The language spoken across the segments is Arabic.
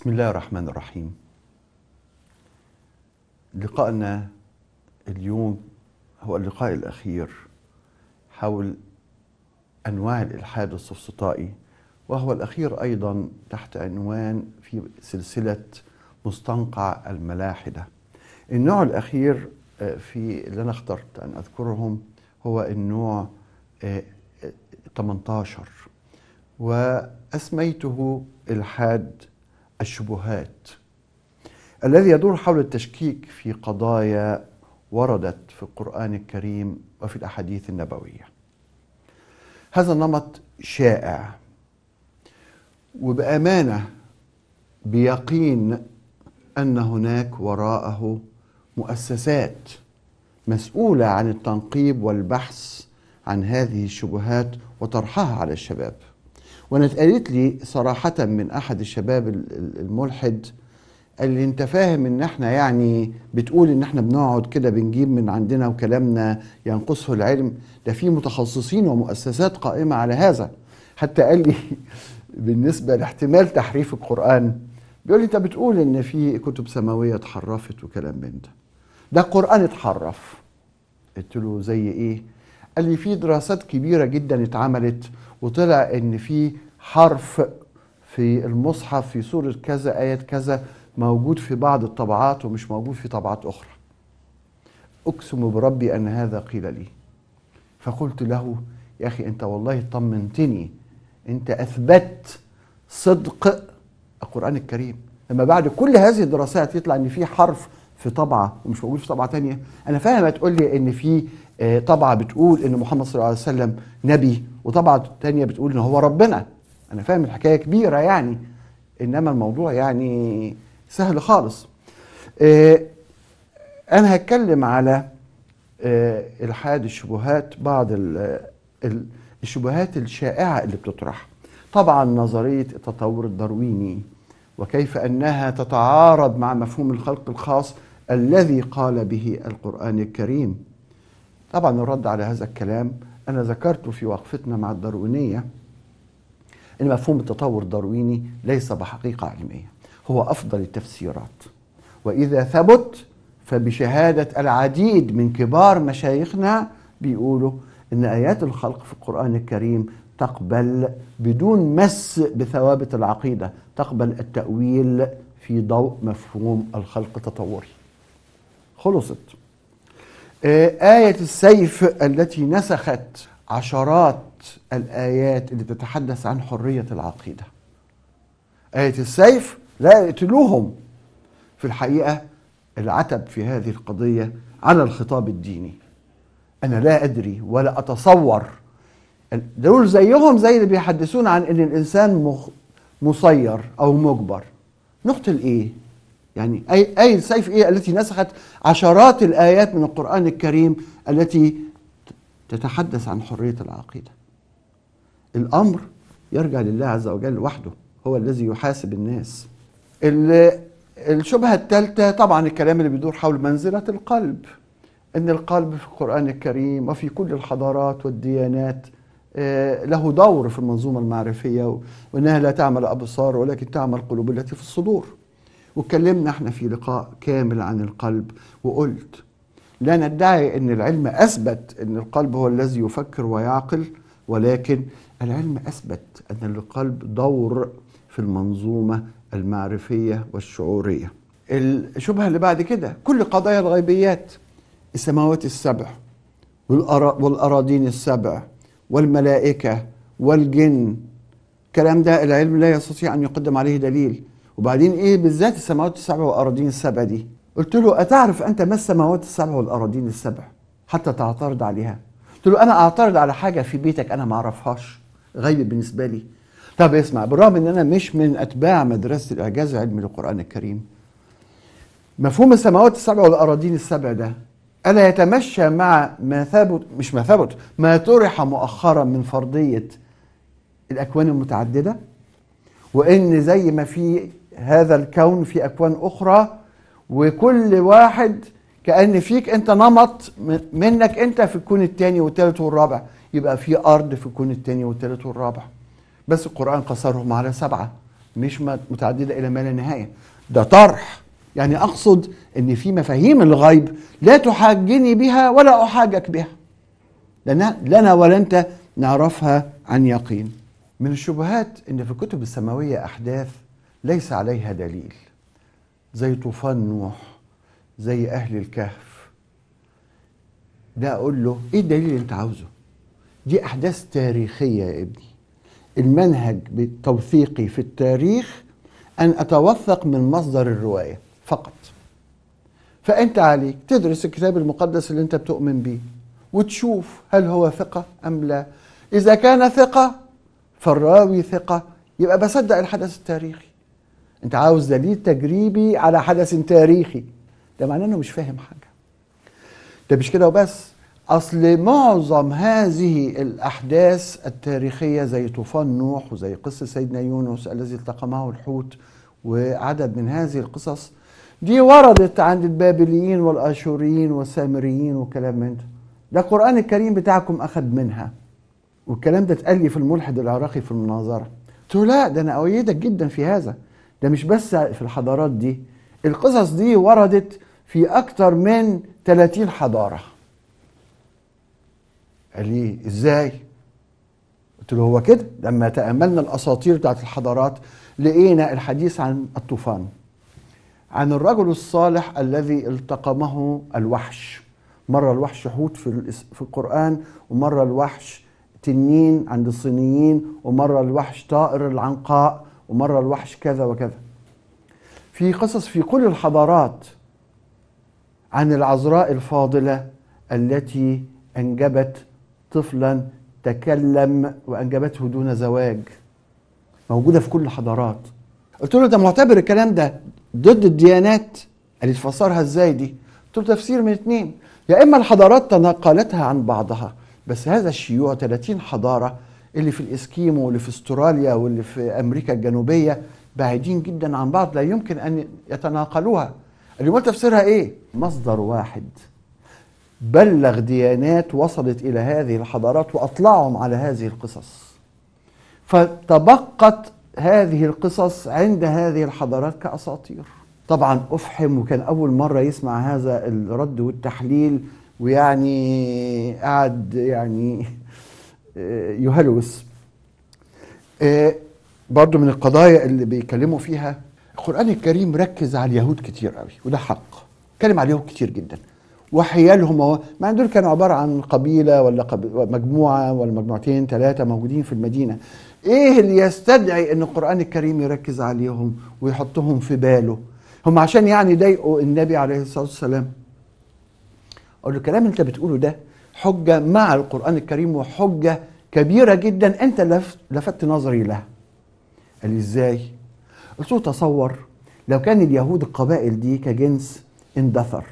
بسم الله الرحمن الرحيم. لقاءنا اليوم هو اللقاء الأخير حول أنواع الإلحاد السفسطائي وهو الأخير أيضا تحت عنوان في سلسلة مستنقع الملاحدة. النوع الأخير في اللي أنا اخترت أن أذكرهم هو النوع 18 وأسميته إلحاد الشبهات الذي يدور حول التشكيك في قضايا وردت في القرآن الكريم وفي الأحاديث النبوية. هذا النمط شائع. وبأمانة بيقين أن هناك وراءه مؤسسات مسؤولة عن التنقيب والبحث عن هذه الشبهات وطرحها على الشباب. وأنا اتقالت لي صراحة من أحد الشباب الملحد قال لي انت فاهم ان إحنا يعني بتقول ان إحنا بنقعد كده بنجيب من عندنا وكلامنا ينقصه العلم ده في متخصصين ومؤسسات قائمة على هذا. حتى قال لي بالنسبة لاحتمال تحريف القرآن بيقول لي انت بتقول ان في كتب سماوية اتحرفت وكلام من ده. ده القرآن اتحرف. قلت له زي إيه؟ قال لي في دراسات كبيرة جدا اتعملت وطلع ان في حرف في المصحف في سورة كذا آية كذا موجود في بعض الطبعات ومش موجود في طبعات أخرى. أقسم بربي أن هذا قيل لي. فقلت له يا أخي أنت والله طمنتني. أنت أثبت صدق القرآن الكريم. لما بعد كل هذه الدراسات يطلع أن في حرف في طبعة ومش موجود في طبعة تانية. أنا فاهم تقول لي أن في طبعة بتقول أن محمد صلى الله عليه وسلم نبي وطبعة تانية بتقول أن هو ربنا. أنا فاهم الحكاية كبيرة يعني. إنما الموضوع يعني سهل خالص. أنا هتكلم على إلحاد الشبهات بعض الشبهات الشائعة اللي بتطرح. طبعا نظرية التطور الدرويني وكيف أنها تتعارض مع مفهوم الخلق الخاص الذي قال به القرآن الكريم. طبعا الرد على هذا الكلام أنا ذكرته في وقفتنا مع الداروينية. أن مفهوم التطور الدارويني ليس بحقيقة علمية. هو أفضل التفسيرات. وإذا ثبت فبشهادة العديد من كبار مشايخنا بيقولوا أن آيات الخلق في القرآن الكريم تقبل بدون مس بثوابت العقيدة تقبل التأويل في ضوء مفهوم الخلق التطوري. خلصت. آية السيف التي نسخت عشرات الآيات اللي تتحدث عن حرية العقيدة. آية السيف لا يقتلوهم. في الحقيقة العتب في هذه القضية على الخطاب الديني. أنا لا أدري ولا أتصور. دول زيهم زي اللي بيحدثون عن أن الإنسان مسير أو مجبر. نقتل إيه؟ يعني أي أي السيف إيه التي نسخت عشرات الآيات من القرآن الكريم التي تتحدث عن حرية العقيدة. الأمر يرجع لله عز وجل وحده هو الذي يحاسب الناس. الشبهة الثالثة طبعا الكلام اللي بيدور حول منزلة القلب أن القلب في القرآن الكريم وفي كل الحضارات والديانات له دور في المنظومة المعرفية وأنها لا تعمل أبصار ولكن تعمل قلوب التي في الصدور. واتكلمنا إحنا في لقاء كامل عن القلب وقلت لا ندعي إن العلم أثبت إن القلب هو الذي يفكر ويعقل ولكن العلم أثبت أن للقلب دور في المنظومة المعرفية والشعورية. الشبهة اللي بعد كده كل قضايا الغيبيات السماوات السبع والأراضين السبع والملائكة والجن. الكلام ده العلم لا يستطيع أن يقدم عليه دليل. وبعدين إيه بالذات السماوات السبع والأراضين السبع دي؟ قلت له أتعرف أنت ما السماوات السبع والأراضين السبع حتى تعترض عليها؟ قلت له أنا أعترض على حاجة في بيتك أنا ما أعرفهاش غيب بالنسبة لي. طب اسمع بالرغم إن أنا مش من أتباع مدرسة الإعجاز العلمي للقرآن الكريم مفهوم السماوات السبع والأراضين السبع ده ألا يتمشى مع ما ثبت مش ما ثبت ما طرح مؤخرا من فرضية الأكوان المتعددة؟ وإن زي ما في هذا الكون في أكوان أخرى وكل واحد كأن فيك أنت نمط منك أنت في الكون الثاني والثالث والرابع يبقى في أرض في الكون الثاني والثالث والرابع. بس القرآن قصرهم على سبعة. مش متعددة إلى ما لا نهاية. ده طرح. يعني أقصد إن في مفاهيم الغيب لا تحاجني بها ولا أحاجك بها. لنا لنا ولا انت نعرفها عن يقين. من الشبهات إن في الكتب السماوية أحداث ليس عليها دليل. زي طوفان نوح زي أهل الكهف. ده أقول له إيه الدليل اللي أنت عاوزه؟ دي أحداث تاريخية يا ابني. المنهج التوثيقي في التاريخ أن أتوثق من مصدر الرواية فقط. فأنت عليك تدرس الكتاب المقدس اللي أنت بتؤمن بيه وتشوف هل هو ثقة أم لا. إذا كان ثقة فالراوي ثقة يبقى بصدق الحدث التاريخي. أنت عاوز دليل تجريبي على حدث تاريخي ده معناه إنه مش فاهم حاجة. ده مش كده وبس. أصل معظم هذه الأحداث التاريخية زي طوفان نوح وزي قصة سيدنا يونس الذي التقمه الحوت وعدد من هذه القصص دي وردت عند البابليين والآشوريين والسامريين وكلام من ده. ده القرآن الكريم بتاعكم أخذ منها. والكلام ده اتقال لي في الملحد العراقي في المناظرة. قلت له لا ده أنا أؤيدك جدا في هذا. ده مش بس في الحضارات دي. القصص دي وردت في أكتر من 30 حضارة. قال لي إزاي؟ قلت له هو كده؟ لما تأملنا الأساطير بتاعت الحضارات لقينا الحديث عن الطوفان عن الرجل الصالح الذي التقمه الوحش. مرة الوحش حوت في, في القرآن ومرة الوحش تنين عند الصينيين ومرة الوحش طائر العنقاء ومرة الوحش كذا وكذا. في قصص في كل الحضارات عن العذراء الفاضلة التي أنجبت طفلا تكلم وأنجبته دون زواج. موجودة في كل الحضارات. قلت له ده معتبر الكلام ده ضد الديانات؟ قال تفسرها إزاي دي؟ قلت له تفسير من اتنين. يا إما الحضارات تناقلتها عن بعضها بس هذا الشيوع 30 حضارة اللي في الإسكيمو واللي في أستراليا واللي في أمريكا الجنوبية بعيدين جدا عن بعض لا يمكن أن يتناقلوها. اليوم تفسيرها إيه؟ مصدر واحد. بلغ ديانات وصلت إلى هذه الحضارات وأطلعهم على هذه القصص. فتبقت هذه القصص عند هذه الحضارات كأساطير. طبعا أفحم وكان أول مرة يسمع هذا الرد والتحليل ويعني قعد يعني يهلوس. برضو من القضايا اللي بيتكلموا فيها القرآن الكريم ركز على اليهود كتير قوي وده حق. اتكلم عليهم كتير جدا. وحيالهم. مع دول كانوا عبارة عن قبيلة ولا مجموعة ولا مجموعتين ثلاثة موجودين في المدينة. إيه اللي يستدعي إن القرآن الكريم يركز عليهم ويحطهم في باله؟ هم عشان يعني يضايقوا النبي عليه الصلاة والسلام. أقول له الكلام أنت بتقوله ده حجة مع القرآن الكريم وحجة كبيرة جدا. أنت لفت نظري لها. قال لي إزاي؟ قلت له تصور لو كان اليهود القبائل دي كجنس اندثر.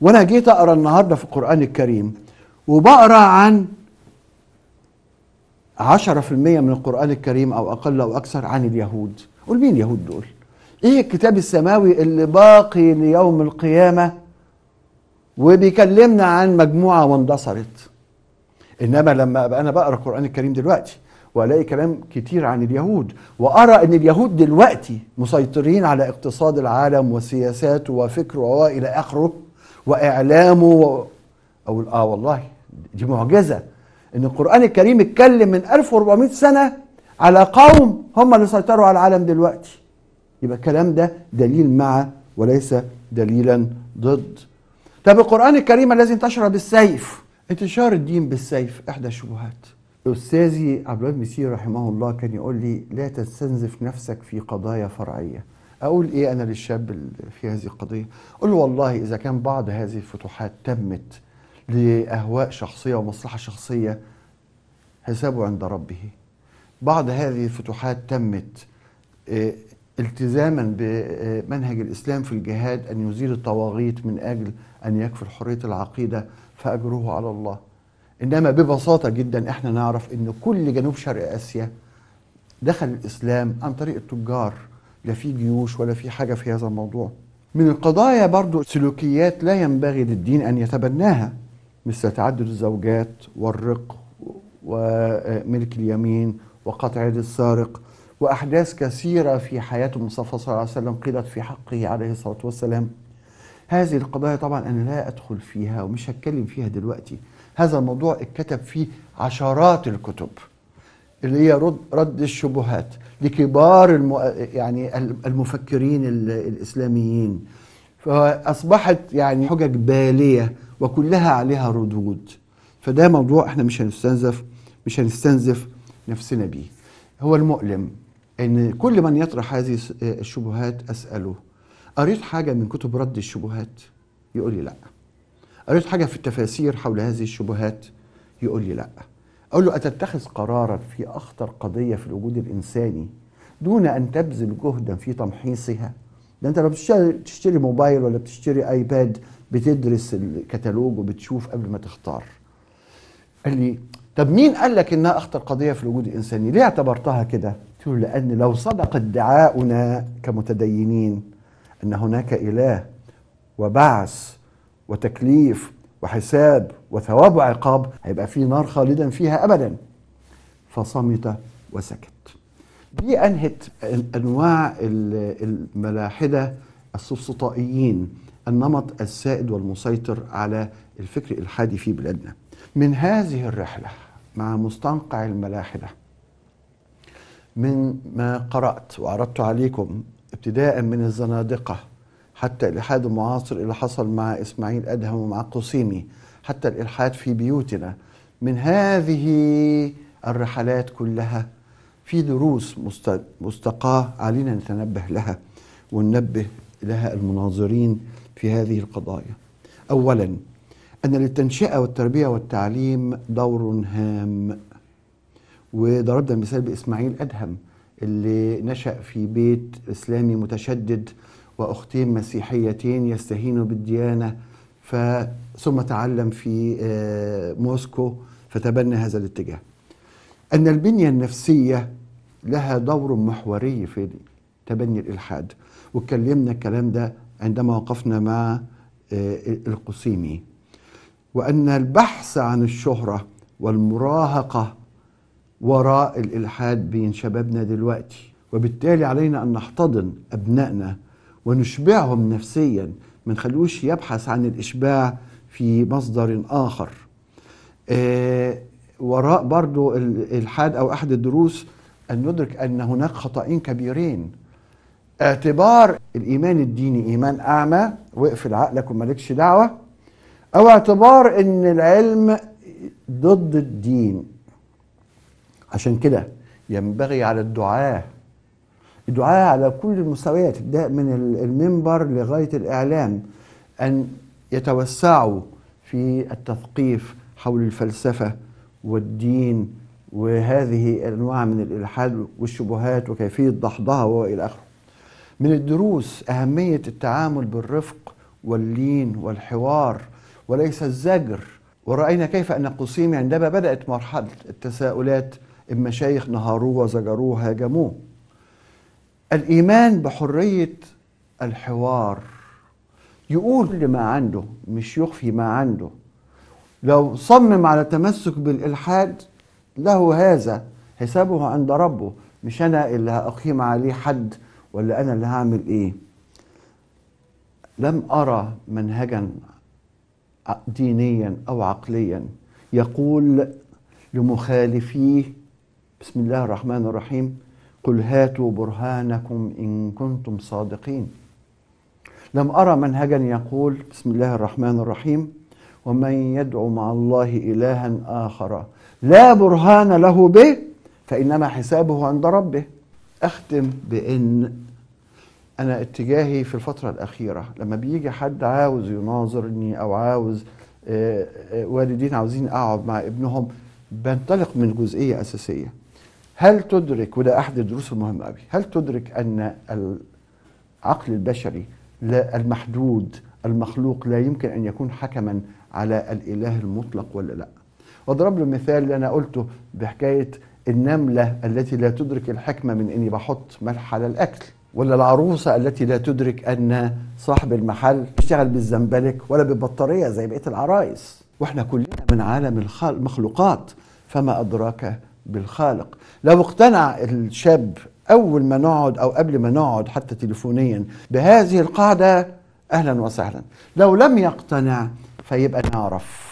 وأنا جيت اقرا النهارده في القرآن الكريم وبقرا عن 10% من القرآن الكريم أو أقل أو أكثر عن اليهود. قول مين اليهود دول؟ إيه الكتاب السماوي اللي باقي ليوم القيامة؟ وبيكلمنا عن مجموعة واندثرت. إنما لما أبقى أنا بقرأ القرآن الكريم دلوقتي وألاقي كلام كتير عن اليهود. وأرى إن اليهود دلوقتي مسيطرين على اقتصاد العالم وسياساته وفكره والى آخره. وإعلامه. أو آه والله دي معجزة. إن القرآن الكريم اتكلم من 1400 سنة على قوم هم اللي سيطروا على العالم دلوقتي. يبقى الكلام ده دليل مع وليس دليلا ضد. طب القرآن الكريم الذي انتشر بالسيف انتشار الدين بالسيف إحدى الشبهات. أستاذي عبد الوهاب مسير رحمه الله كان يقول لي لا تستنزف نفسك في قضايا فرعية. أقول إيه أنا للشاب في هذه القضية؟ أقول له والله إذا كان بعض هذه الفتوحات تمت لأهواء شخصية ومصلحة شخصية حسابه عند ربه. بعض هذه الفتوحات تمت التزاما بمنهج الإسلام في الجهاد أن يزيل الطواغيت من أجل أن يكفل حرية العقيدة فأجره على الله. إنما ببساطة جدا إحنا نعرف إن كل جنوب شرق آسيا دخل الإسلام عن طريق التجار. لا في جيوش ولا في حاجة في هذا الموضوع. من القضايا برضو سلوكيات لا ينبغي للدين أن يتبناها مثل تعدد الزوجات والرق وملك اليمين وقطع يد السارق وأحداث كثيرة في حياة المصطفى صلى الله عليه وسلم قيلت في حقه عليه الصلاة والسلام. هذه القضايا طبعا أنا لا أدخل فيها ومش هتكلم فيها دلوقتي. هذا الموضوع اتكتب فيه عشرات الكتب. اللي هي رد, رد الشبهات لكبار الم يعني المفكرين الإسلاميين. فأصبحت يعني حجج بالية وكلها عليها ردود. فده موضوع إحنا مش هنستنزف مش هنستنزف نفسنا بيه. هو المؤلم إن كل من يطرح هذه الشبهات أسأله قريت حاجة من كتب رد الشبهات؟ يقول لي لا. قريت حاجة في التفاسير حول هذه الشبهات؟ يقول لي لا. أقول له أتتخذ قرارا في أخطر قضية في الوجود الإنساني دون أن تبذل جهدا في تمحيصها؟ ده أنت لو بتشتري, موبايل ولا بتشتري آيباد بتدرس الكتالوج وبتشوف قبل ما تختار. قال لي طب مين قال لك إنها أخطر قضية في الوجود الإنساني؟ ليه اعتبرتها كده؟ قلت له لأن لو صدق ادعاؤنا كمتدينين أن هناك إله وبعث وتكليف وحساب وثواب وعقاب هيبقى في نار خالدا فيها أبدا. فصمت وسكت. دي أنهت أنواع الملاحدة السفسطائيين النمط السائد والمسيطر على الفكر الالحادي في بلادنا. من هذه الرحلة مع مستنقع الملاحدة من ما قرأت وعرضت عليكم ابتداء من الزنادقة حتى الالحاد المعاصر اللي حصل مع إسماعيل أدهم ومع قسيمي حتى الإلحاد في بيوتنا. من هذه الرحلات كلها في دروس مستقاة علينا نتنبه لها وننبه لها المناظرين في هذه القضايا. اولا أن للتنشئة والتربية والتعليم دور هام. وضربنا مثال بإسماعيل أدهم اللي نشأ في بيت إسلامي متشدد وأختين مسيحيتين يستهينوا بالديانة ف ثم تعلم في موسكو فتبنى هذا الاتجاه. أن البنية النفسية لها دور محوري في تبني الإلحاد. واتكلمنا الكلام ده عندما وقفنا مع القسيمي. وأن البحث عن الشهرة والمراهقة وراء الإلحاد بين شبابنا دلوقتي وبالتالي علينا أن نحتضن أبنائنا ونشبعهم نفسيا ما نخلوش يبحث عن الإشباع في مصدر آخر. آه وراء برضو الالحاد أو أحد الدروس أن ندرك أن هناك خطأين كبيرين. اعتبار الإيمان الديني إيمان أعمى واقفل عقلك ومالكش دعوة. أو اعتبار إن العلم ضد الدين. عشان كده ينبغي على الدعاة. الدعاة على كل المستويات من المنبر لغاية الإعلام أن يتوسعوا في التثقيف حول الفلسفة والدين وهذه الأنواع من الإلحاد والشبهات وكيفية دحضها وإلى آخره. من الدروس أهمية التعامل بالرفق واللين والحوار وليس الزجر ورأينا كيف أن قسيمي عندما بدأت مرحلة التساؤلات المشايخ نهاروه وزجروه هاجموه. الإيمان بحرية الحوار يقول كل ما عنده مش يخفي ما عنده. لو صمم على التمسك بالإلحاد له هذا حسابه عند ربه. مش أنا اللي هأقيم عليه حد ولا أنا اللي هعمل إيه؟ لم أرى منهجا دينيا أو عقليا يقول لمخالفيه بسم الله الرحمن الرحيم قل هاتوا برهانكم إن كنتم صادقين. لم أرى منهجا يقول بسم الله الرحمن الرحيم ومن يدعو مع الله إلها آخر لا برهان له به فإنما حسابه عند ربه. أختم بأن أنا اتجاهي في الفترة الأخيرة لما بيجي حد عاوز يناظرني أو عاوز والدين عاوزين أقعد مع ابنهم بنطلق من جزئية أساسية. هل تدرك وده أحد الدروس المهمة أوي هل تدرك أن العقل البشري المحدود المخلوق لا يمكن أن يكون حكما على الإله المطلق ولا لا. واضرب له مثال اللي أنا قلته بحكاية النملة التي لا تدرك الحكمة من إني بحط ملح على الأكل ولا العروسة التي لا تدرك أن صاحب المحل يشتغل بالزنبلك ولا بالبطارية زي بقية العرايس. وإحنا كلنا من عالم المخلوقات فما أدراك بالخالق. لو اقتنع الشاب أول ما نقعد أو قبل ما نقعد حتى تليفونيا بهذه القاعدة أهلا وسهلا. لو لم يقتنع فيبقى نعرف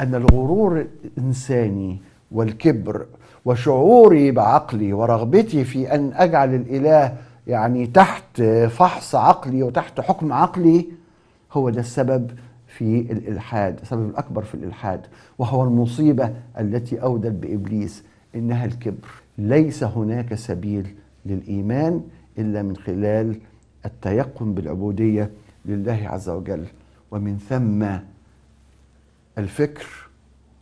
أن الغرور الإنساني والكبر وشعوري بعقلي ورغبتي في أن أجعل الإله يعني تحت فحص عقلي وتحت حكم عقلي هو ده السبب في الإلحاد السبب الأكبر في الإلحاد وهو المصيبة التي أودت بإبليس إنها الكبر. ليس هناك سبيل للإيمان إلا من خلال التيقن بالعبودية لله عز وجل. ومن ثم الفكر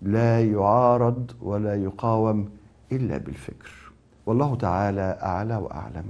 لا يعارض ولا يقاوم إلا بالفكر. والله تعالى أعلى وأعلم.